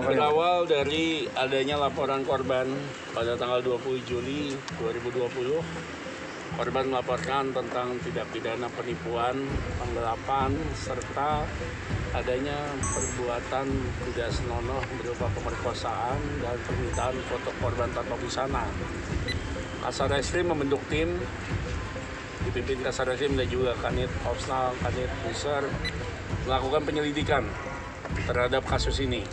Berawal dari adanya laporan korban pada tanggal 20 Juli 2020, korban melaporkan tentang tindak pidana penipuan, penggelapan, serta adanya perbuatan tidak senonoh berupa pemerkosaan dan permintaan foto korban tanpa busana. Kasar Reskrim membentuk tim dipimpin Kasar Reskrim dan juga Kanit Opsnal, Kanit User melakukan penyelidikan terhadap kasus ini.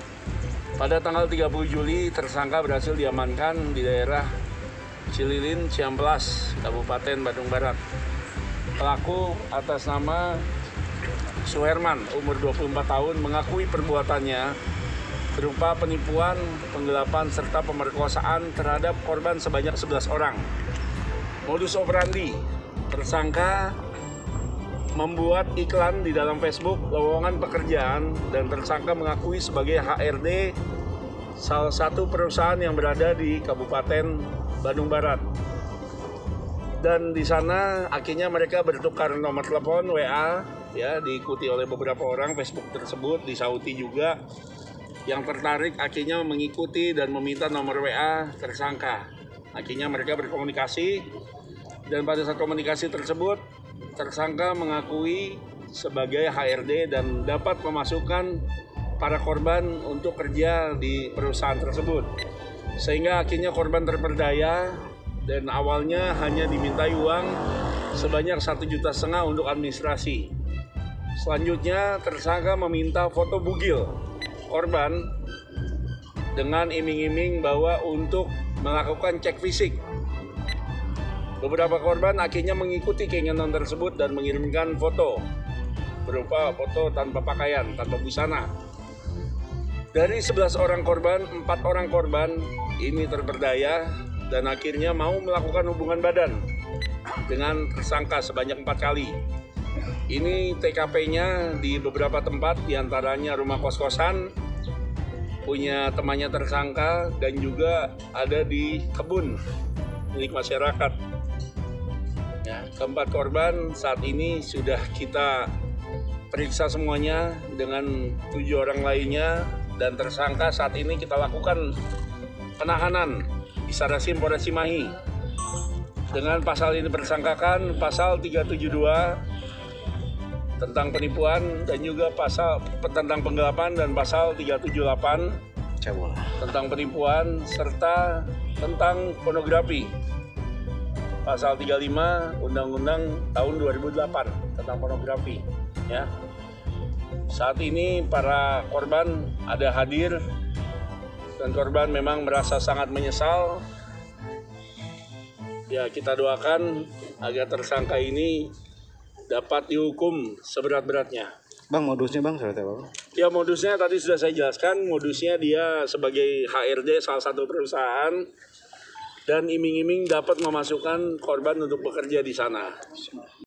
Pada tanggal 30 Juli, tersangka berhasil diamankan di daerah Cililin, Ciamplas, Kabupaten Bandung Barat. Pelaku atas nama Suherman, umur 24 tahun, mengakui perbuatannya berupa penipuan, penggelapan, serta pemerkosaan terhadap korban sebanyak 11 orang. Modus operandi, tersangka membuat iklan di dalam Facebook lowongan pekerjaan dan tersangka mengakui sebagai HRD salah satu perusahaan yang berada di Kabupaten Bandung Barat. Dan di sana akhirnya mereka bertukar nomor telepon WA ya diikuti oleh beberapa orang Facebook tersebut disauti juga yang tertarik akhirnya mengikuti dan meminta nomor WA tersangka. Akhirnya mereka berkomunikasi dan pada saat komunikasi tersebut tersangka mengakui sebagai HRD dan dapat memasukkan para korban untuk kerja di perusahaan tersebut. Sehingga akhirnya korban terperdaya dan awalnya hanya dimintai uang sebanyak satu juta setengah untuk administrasi. Selanjutnya tersangka meminta foto bugil korban dengan iming-iming bahwa untuk melakukan cek fisik Beberapa korban akhirnya mengikuti keinginan tersebut dan mengirimkan foto berupa foto tanpa pakaian, tanpa busana. Dari 11 orang korban, 4 orang korban ini terperdaya dan akhirnya mau melakukan hubungan badan dengan tersangka sebanyak empat kali. Ini TKP-nya di beberapa tempat, di antaranya rumah kos-kosan, punya temannya tersangka, dan juga ada di kebun milik masyarakat. Ya, keempat korban saat ini sudah kita periksa semuanya dengan tujuh orang lainnya dan tersangka saat ini kita lakukan penahanan di Sarasim Polres Cimahi dengan pasal ini bersangkakan pasal 372 tentang penipuan dan juga pasal tentang penggelapan dan pasal 378 tentang penipuan serta tentang pornografi pasal 35 Undang-Undang tahun 2008 tentang pornografi ya. Saat ini para korban ada hadir dan korban memang merasa sangat menyesal. Ya, kita doakan agar tersangka ini dapat dihukum seberat-beratnya. Bang modusnya bang seperti apa? Ya modusnya tadi sudah saya jelaskan, modusnya dia sebagai HRD salah satu perusahaan dan iming-iming dapat memasukkan korban untuk bekerja di sana.